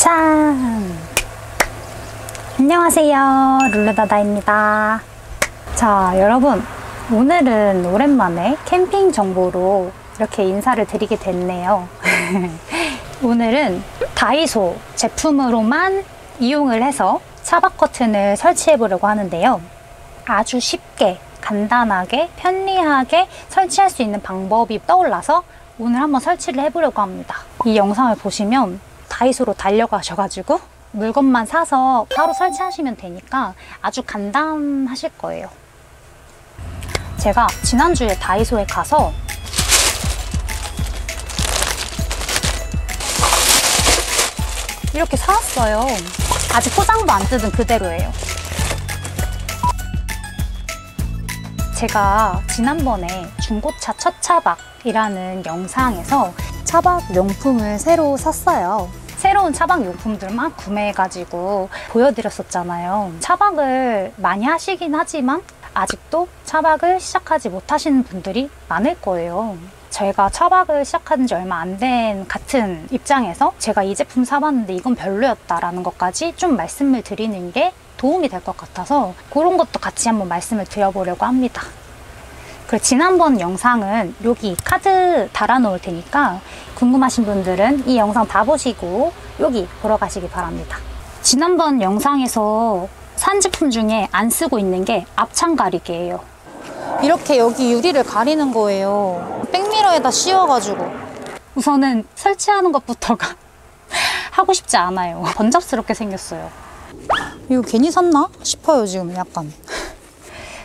짠! 안녕하세요. 룰루다다입니다. 자, 여러분. 오늘은 오랜만에 캠핑 정보로 이렇게 인사를 드리게 됐네요. 오늘은 다이소 제품으로만 이용을 해서 차박 커튼을 설치해 보려고 하는데요. 아주 쉽게, 간단하게, 편리하게 설치할 수 있는 방법이 떠올라서 오늘 한번 설치를 해보려고 합니다. 이 영상을 보시면 다이소로 달려가셔가지고 물건만 사서 바로 설치하시면 되니까 아주 간단하실 거예요. 제가 지난주에 다이소에 가서 이렇게 사왔어요. 아직 포장도 안 뜯은 그대로예요. 제가 지난번에 중고차 첫 차박이라는 영상에서 차박 용품을 새로 샀어요. 새로운 차박 용품들만 구매해가지고 보여드렸었잖아요. 차박을 많이 하시긴 하지만 아직도 차박을 시작하지 못하시는 분들이 많을 거예요. 제가 차박을 시작한 지 얼마 안 된 같은 입장에서 제가 이 제품 사봤는데 이건 별로였다라는 것까지 좀 말씀을 드리는 게 도움이 될 것 같아서 그런 것도 같이 한번 말씀을 드려보려고 합니다. 그리고 지난번 영상은 여기 카드 달아 놓을 테니까 궁금하신 분들은 이 영상 다 보시고 여기 보러 가시기 바랍니다. 지난번 영상에서 산 제품 중에 안 쓰고 있는 게 앞창 가리개예요. 이렇게 여기 유리를 가리는 거예요. 백미러에다 씌워가지고 우선은 설치하는 것부터가 하고 싶지 않아요. 번잡스럽게 생겼어요. 이거 괜히 샀나 싶어요 지금 약간.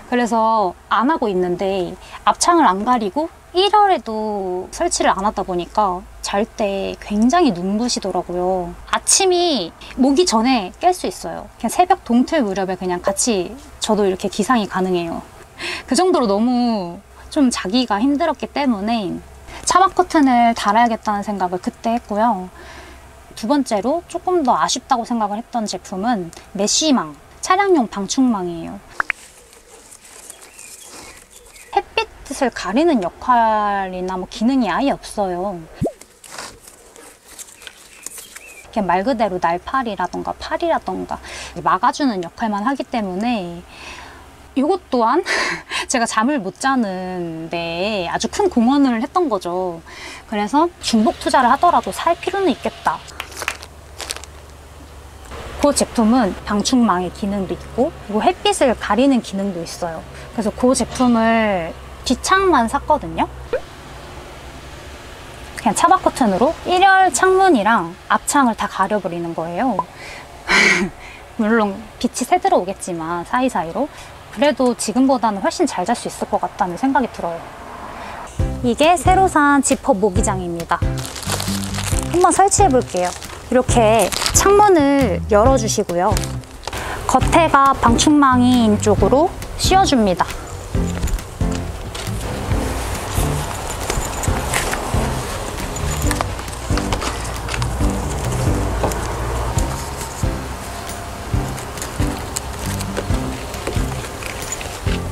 그래서 안 하고 있는데 앞창을 안 가리고 1월에도 설치를 안 하다 보니까 잘 때 굉장히 눈부시더라고요. 아침이 모기 전에 깰 수 있어요. 그냥 새벽 동틀 무렵에 그냥 같이 저도 이렇게 기상이 가능해요. 그 정도로 너무 좀 자기가 힘들었기 때문에 차박 커튼을 달아야겠다는 생각을 그때 했고요. 두 번째로 조금 더 아쉽다고 생각을 했던 제품은 메쉬망, 차량용 방충망이에요. 햇빛을 가리는 역할이나 뭐 기능이 아예 없어요. 말 그대로 날파리라던가 팔이라던가 막아주는 역할만 하기 때문에 이것 또한 제가 잠을 못 자는 데 아주 큰 공헌을 했던 거죠. 그래서 중복 투자를 하더라도 살 필요는 있겠다. 그 제품은 방충망의 기능도 있고 그리고 햇빛을 가리는 기능도 있어요. 그래서 그 제품을 뒷창만 샀거든요. 그냥 차박 커튼으로 1열 창문이랑 앞창을 다 가려버리는 거예요. 물론 빛이 새 들어 오겠지만 사이사이로 그래도 지금보다는 훨씬 잘 잘 수 있을 것 같다는 생각이 들어요. 이게 새로 산 지퍼 모기장입니다. 한번 설치해 볼게요. 이렇게 창문을 열어주시고요. 겉에가 방충망인 쪽으로 씌워줍니다.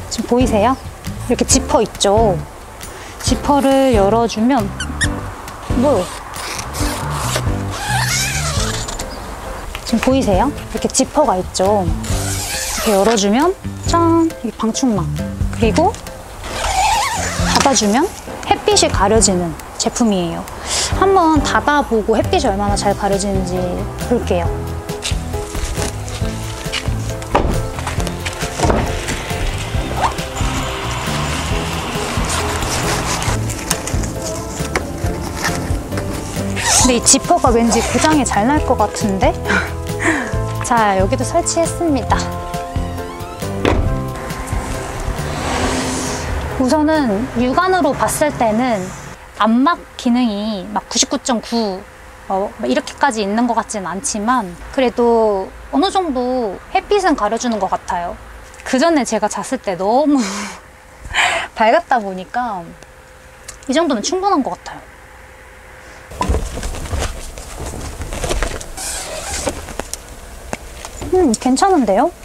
지금 보이세요? 이렇게 지퍼 있죠? 지퍼를 열어주면 뭐 지금 보이세요? 이렇게 지퍼가 있죠? 이렇게 열어주면 짠! 이 방충망 그리고 닫아주면 햇빛이 가려지는 제품이에요. 한번 닫아보고 햇빛이 얼마나 잘 가려지는지 볼게요. 근데 이 지퍼가 왠지 고장이 잘 날 것 같은데? 자, 여기도 설치했습니다. 우선은 육안으로 봤을 때는 암막 기능이 막 99.9 어, 이렇게까지 있는 것 같지는 않지만 그래도 어느 정도 햇빛은 가려주는 것 같아요. 그 전에 제가 잤을 때 너무 밝았다 보니까 이 정도면 충분한 것 같아요. 음, 괜찮은데요?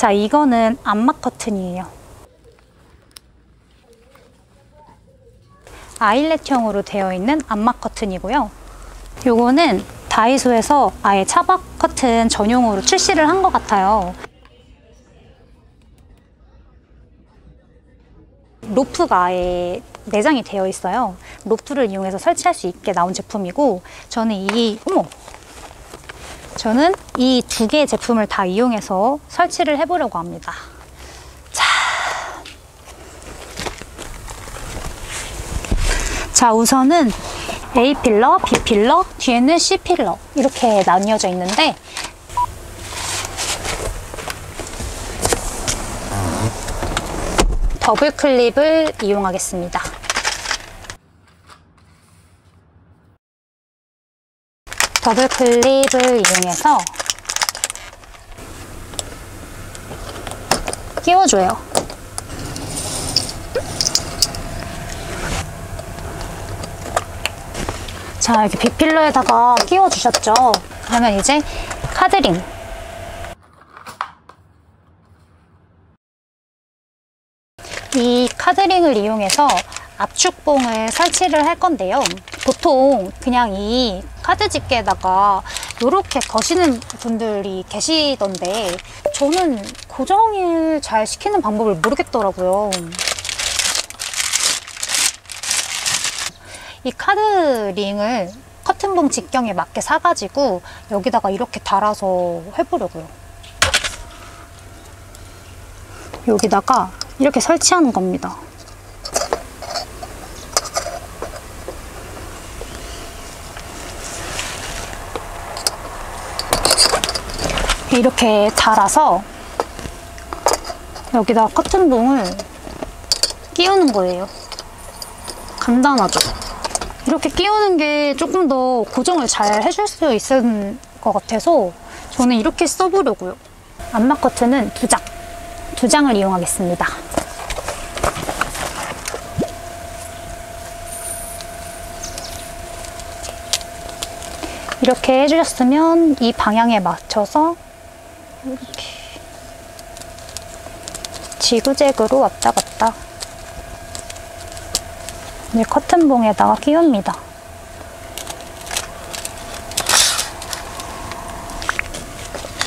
자, 이거는 암막 커튼이에요. 아일렛형으로 되어 있는 암막 커튼이고요. 요거는 다이소에서 아예 차박 커튼 전용으로 출시를 한 것 같아요. 로프가 아예 내장이 되어 있어요. 로프를 이용해서 설치할 수 있게 나온 제품이고 저는 이 어머 저는 이 두 개의 제품을 다 이용해서 설치를 해보려고 합니다. 자, 자 우선은 A pillar, B pillar, 뒤에는 C pillar 이렇게 나뉘어져 있는데 더블 클립을 이용하겠습니다. 더블 클립을 이용해서 끼워줘요. 자, 이렇게 빗필러에다가 끼워주셨죠? 그러면 이제 카드링. 이 카드링을 이용해서 압축봉을 설치를 할 건데요. 보통 그냥 이 카드 집게에다가 이렇게 거시는 분들이 계시던데 저는 고정을 잘 시키는 방법을 모르겠더라고요. 이 카드 링을 커튼봉 직경에 맞게 사가지고 여기다가 이렇게 달아서 해보려고요. 여기다가 이렇게 설치하는 겁니다. 이렇게 달아서 여기다 커튼봉을 끼우는 거예요. 간단하죠? 이렇게 끼우는 게 조금 더 고정을 잘 해줄 수 있을 것 같아서 저는 이렇게 써보려고요. 암막 커튼은 두 장, 두 장을 이용하겠습니다. 이렇게 해주셨으면 이 방향에 맞춰서 이렇게. 지그재그로 왔다 갔다. 이제 커튼봉에다가 끼웁니다.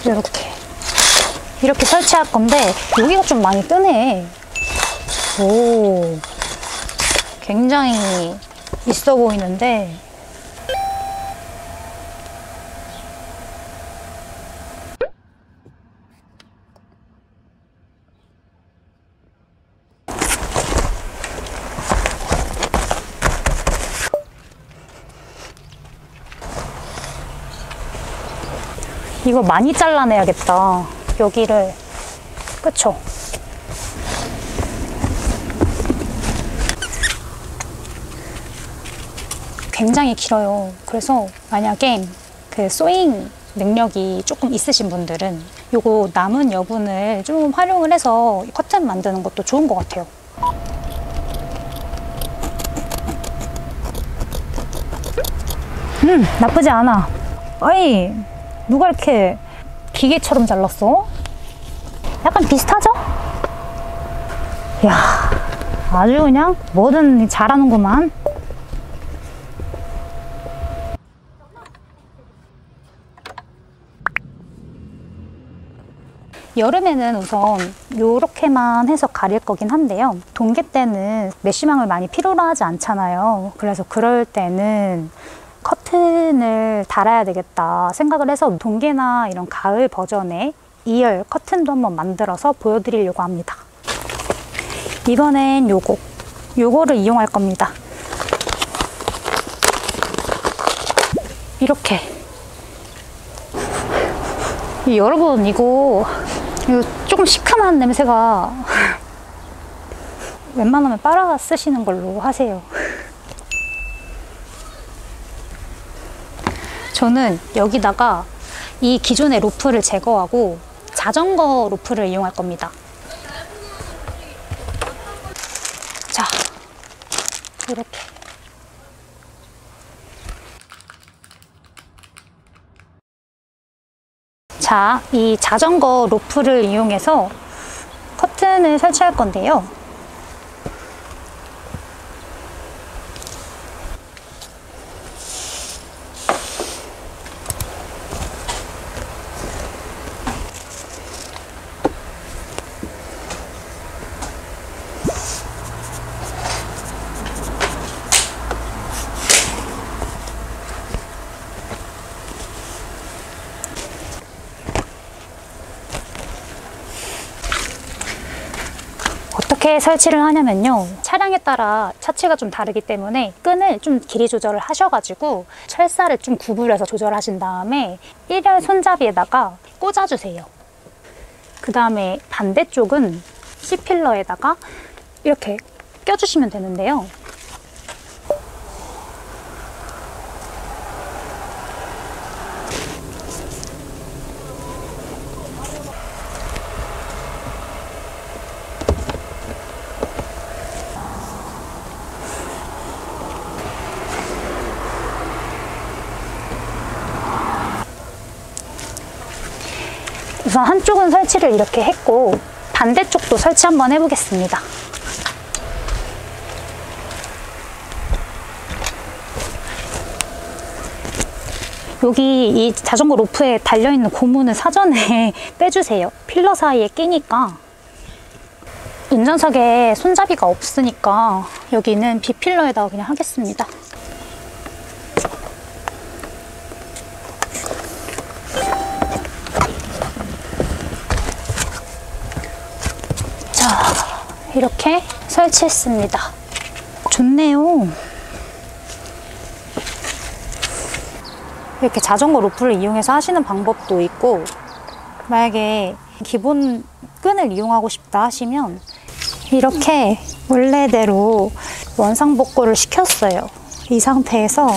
이렇게. 이렇게 설치할 건데 여기가 좀 많이 뜨네. 오, 굉장히 있어 보이는데 이거 많이 잘라내야겠다. 여기를. 그쵸? 굉장히 길어요. 그래서 만약에 그 소잉 능력이 조금 있으신 분들은 요거 남은 여분을 좀 활용을 해서 커튼 만드는 것도 좋은 것 같아요. 음, 나쁘지 않아. 어이, 누가 이렇게 기계처럼 잘랐어? 약간 비슷하죠? 이야, 아주 그냥 뭐든 잘하는구만. 여름에는 우선 이렇게만 해서 가릴 거긴 한데요. 동계 때는 메쉬망을 많이 필요로 하지 않잖아요. 그래서 그럴 때는 커튼을 달아야 되겠다 생각을 해서 동계나 이런 가을 버전의 2열 커튼도 한번 만들어서 보여드리려고 합니다. 이번엔 요거, 요거를 이용할 겁니다. 이렇게. 이 여러분, 이거, 이거 조금 시큼한 냄새가 웬만하면 빨아 쓰시는 걸로 하세요. 저는 여기다가 이 기존의 로프를 제거하고 자전거 로프를 이용할 겁니다. 자, 이렇게. 자, 자, 이 자전거 로프를 이용해서 커튼을 설치할 건데요. 어떻게 설치를 하냐면요. 차량에 따라 차체가 좀 다르기 때문에 끈을 좀 길이 조절을 하셔가지고 철사를 좀 구부려서 조절하신 다음에 일렬 손잡이에다가 꽂아주세요. 그 다음에 반대쪽은 C필러에다가 이렇게 껴주시면 되는데요. 우선 한쪽은 설치를 이렇게 했고 반대쪽도 설치 한번 해보겠습니다. 여기 이 자전거 로프에 달려있는 고무는 사전에 빼주세요. 필러 사이에 끼니까. 운전석에 손잡이가 없으니까 여기는 비필러에다가 그냥 하겠습니다. 이렇게 설치했습니다. 좋네요. 이렇게 자전거 로프를 이용해서 하시는 방법도 있고, 만약에 기본 끈을 이용하고 싶다 하시면, 이렇게 원래대로 원상복구를 시켰어요. 이 상태에서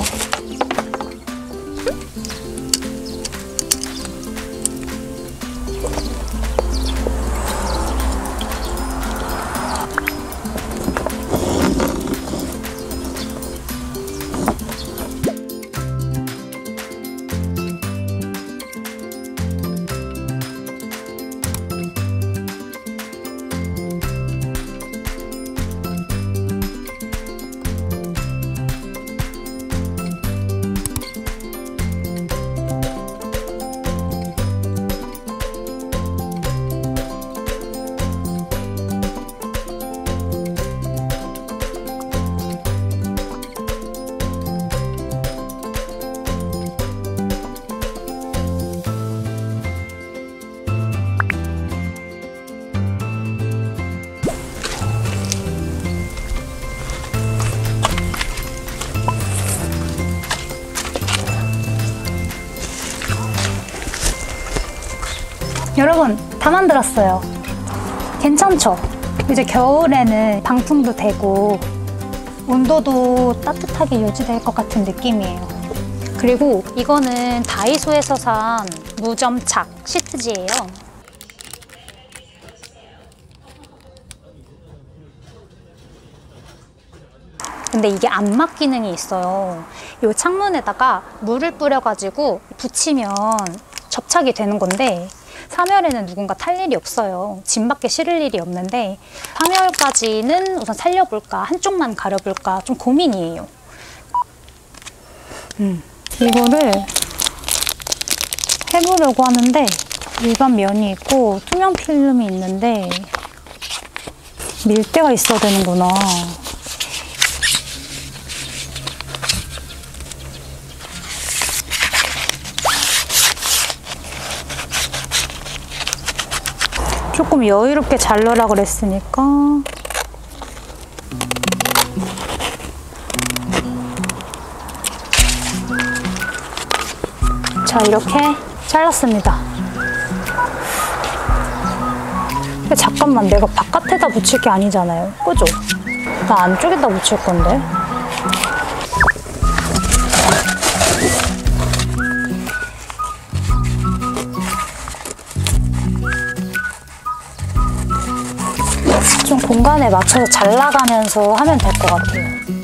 다 만들었어요. 괜찮죠? 이제 겨울에는 방풍도 되고 온도도 따뜻하게 유지될 것 같은 느낌이에요. 그리고 이거는 다이소에서 산 무점착 시트지예요. 근데 이게 안막 기능이 있어요. 이 창문에다가 물을 뿌려가지고 붙이면 접착이 되는 건데 3열에는 누군가 탈 일이 없어요. 짐밖에 실을 일이 없는데 3열까지는 우선 살려볼까 한쪽만 가려볼까 좀 고민이에요. 음, 이거를 해보려고 하는데 일반 면이 있고 투명 필름이 있는데 밀대가 있어야 되는구나. 조금 여유롭게 잘 넣으라 그랬으니까. 자 이렇게 잘랐습니다. 잠깐만 내가 바깥에다 붙일 게 아니잖아요. 그죠? 나 안쪽에다 붙일 건데 공간에 맞춰서 잘 나가면서 하면 될 것 같아요.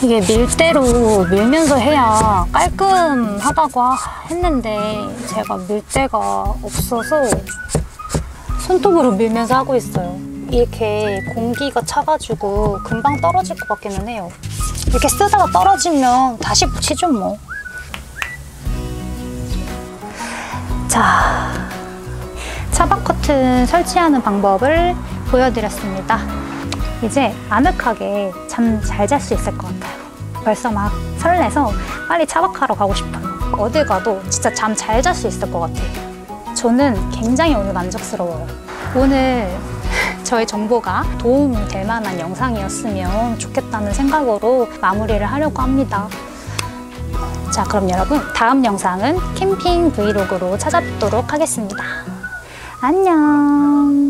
이게 밀대로 밀면서 해야 깔끔하다고 했는데 제가 밀대가 없어서 손톱으로 밀면서 하고 있어요. 이렇게 공기가 차가지고 금방 떨어질 것 같기는 해요. 이렇게 쓰다가 떨어지면 다시 붙이죠 뭐. 자, 차박 커튼 설치하는 방법을 보여드렸습니다. 이제 아늑하게 잠 잘 잘 수 있을 것 같아요. 벌써 막 설레서 빨리 차박하러 가고 싶어요. 어딜 가도 진짜 잠 잘 잘 수 있을 것 같아요. 저는 굉장히 오늘 만족스러워요. 오늘 저의 정보가 도움이 될 만한 영상이었으면 좋겠다는 생각으로 마무리를 하려고 합니다. 자, 그럼 여러분, 다음 영상은 캠핑 브이로그로 찾아뵙도록 하겠습니다. 안녕!